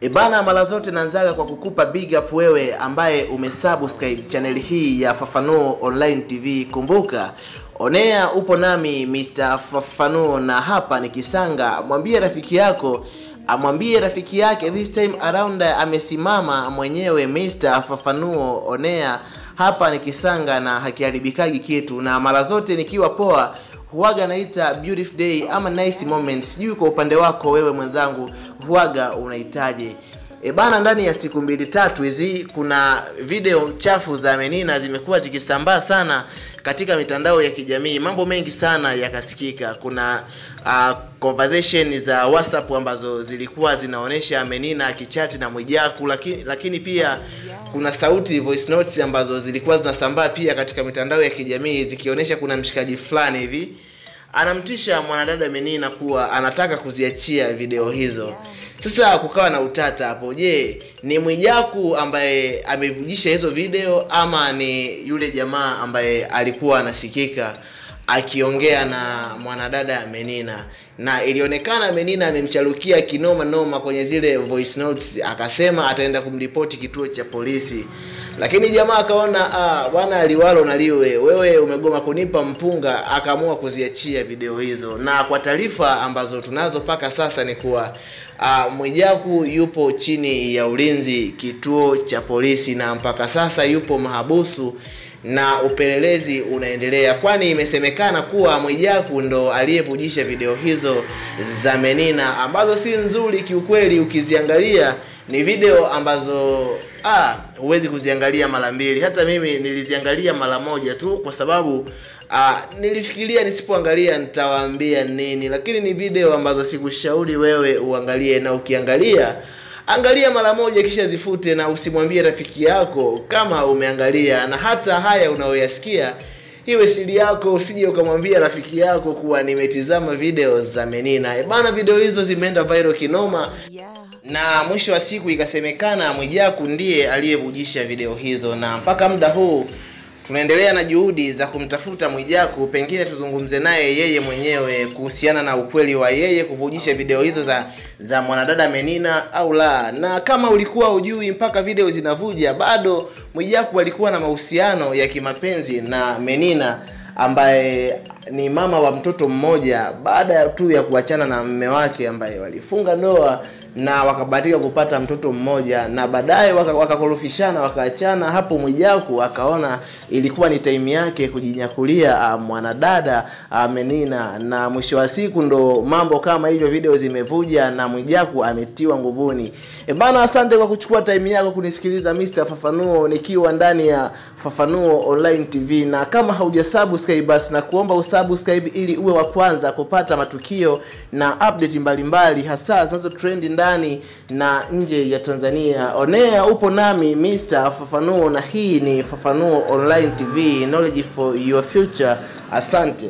Ebana, mara zote naanzaga kwa kukupa big up wewe ambaye umesubscribe chaneli hii ya Fafanuo Online TV. Kumbuka onea upo nami Mr. Fafanuo, na hapa ni Kisanga. Mwambie rafiki yako amwambie rafiki yake, this time around amesimama mwenyewe Mr. Fafanuo onea. Hapa ni Kisanga na hakiharibikagi kitu, na mara zote nikiwa poa huwaga naita beautiful day ama nice moment. Sijui kwa upande wako wewe mwenzangu, huwaga unahitaji e bana. Ndani ya siku mbili tatu hizi, kuna video chafu za Menina zimekuwa zikisambaa sana katika mitandao ya kijamii. Mambo mengi sana yakasikika. Kuna uh, conversation za WhatsApp ambazo zilikuwa zinaonyesha Menina akichati na Mwijaku, lakini lakini pia kuna sauti voice notes ambazo zilikuwa zinasambaa pia katika mitandao ya kijamii zikionyesha kuna mshikaji fulani hivi anamtisha mwanadada Menina kuwa anataka kuziachia video hizo. Sasa kukawa na utata hapo. Je, ni Mwijaku ambaye amevujisha hizo video ama ni yule jamaa ambaye alikuwa anasikika akiongea na mwanadada Menina? Na ilionekana Menina amemchalukia kinoma noma kwenye zile voice notes, akasema ataenda kumripoti kituo cha polisi lakini jamaa akaona ah, bwana aliwalo naliwe, wewe umegoma kunipa mpunga, akaamua kuziachia video hizo. Na kwa taarifa ambazo tunazo mpaka sasa ni kuwa ah, Mwijaku yupo chini ya ulinzi kituo cha polisi, na mpaka sasa yupo mahabusu na upelelezi unaendelea, kwani imesemekana kuwa Mwijaku ndo aliyevujisha video hizo za Menina ambazo si nzuri kiukweli. Ukiziangalia ni video ambazo ah, huwezi kuziangalia mara mbili. Hata mimi niliziangalia mara moja tu, kwa sababu ah, nilifikiria nisipoangalia nitawaambia nini, lakini ni video ambazo sikushauri wewe uangalie, na ukiangalia angalia mara moja kisha zifute, na usimwambie rafiki yako kama umeangalia, na hata haya unayoyasikia iwe siri yako, usije ukamwambia rafiki yako kuwa nimetizama video za Menina. E bana, video hizo zimeenda viral kinoma. Na mwisho wa siku ikasemekana Mwijaku ndiye aliyevujisha video hizo, na mpaka muda huu tunaendelea na juhudi za kumtafuta Mwijaku, pengine tuzungumze naye yeye mwenyewe kuhusiana na ukweli wa yeye kuvujisha video hizo za za mwanadada Menina au la. Na kama ulikuwa ujui, mpaka video zinavuja bado Mwijaku alikuwa na mahusiano ya kimapenzi na Menina ambaye ni mama wa mtoto mmoja, baada tu ya kuachana na mme wake ambaye walifunga ndoa na wakabahatika kupata mtoto mmoja, na baadaye wakakorofishana waka wakaachana. Hapo Mwijaku akaona ilikuwa ni time yake kujinyakulia uh, mwanadada uh, Menina, na mwisho wa siku ndo mambo kama hivyo, video zimevuja na Mwijaku ametiwa nguvuni. E bana, asante kwa kuchukua time yako kunisikiliza Mr. Fafanuo nikiwa ndani ya Fafanuo Online TV, na kama haujasubscribe basi na kuomba usubscribe ili uwe wa kwanza kupata matukio na update mbalimbali hasa zinazo trend ndani na nje ya Tanzania. Onea upo nami Mr. Fafanuo na hii ni Fafanuo Online TV, knowledge for your future. Asante.